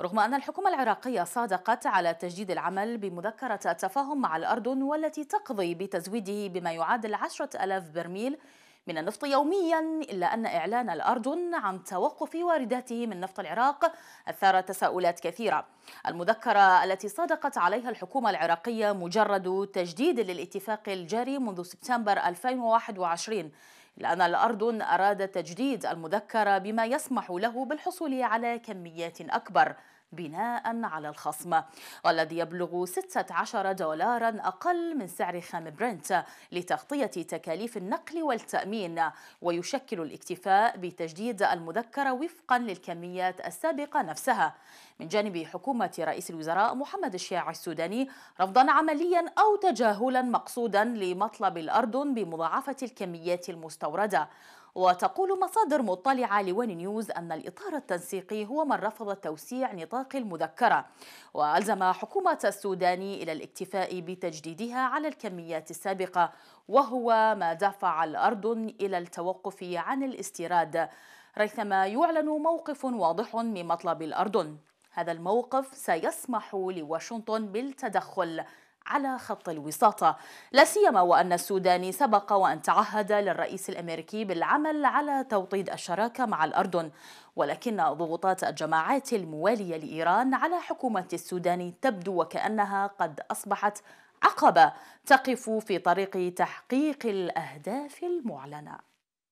رغم أن الحكومة العراقية صادقت على تجديد العمل بمذكرة التفاهم مع الأردن والتي تقضي بتزويده بما يعادل عشرة ألاف برميل من النفط يوميا إلا أن إعلان الأردن عن توقف وارداته من نفط العراق أثار تساؤلات كثيرة. المذكرة التي صادقت عليها الحكومة العراقية مجرد تجديد للاتفاق الجاري منذ سبتمبر 2021 لأن الأردن أراد تجديد المذكرة بما يسمح له بالحصول على كميات أكبر. بناء على الخصم. والذي يبلغ 16 دولارا أقل من سعر خام برنت لتغطية تكاليف النقل والتأمين ويشكل الاكتفاء بتجديد المذكرة وفقا للكميات السابقة نفسها. من جانب حكومة رئيس الوزراء محمد الشيع السوداني رفضا عمليا أو تجاهلا مقصودا لمطلب الأردن بمضاعفة الكميات المستوردة. وتقول مصادر مطلعة لون نيوز أن الإطار التنسيقي هو من رفض توسيع نطاق المذكرة. وألزم حكومة السودان إلى الاكتفاء بتجديدها على الكميات السابقة وهو ما دفع الأردن إلى التوقف عن الاستيراد ريثما يعلن موقف واضح من مطلب الأردن. هذا الموقف سيسمح لواشنطن بالتدخل. على خط الوساطة. لا سيما وأن السوداني سبق وأن تعهد للرئيس الأمريكي بالعمل على توطيد الشراكة مع الأردن ولكن ضغوطات الجماعات الموالية لإيران على حكومة السودان تبدو وكأنها قد أصبحت عقبة تقف في طريق تحقيق الأهداف المعلنة.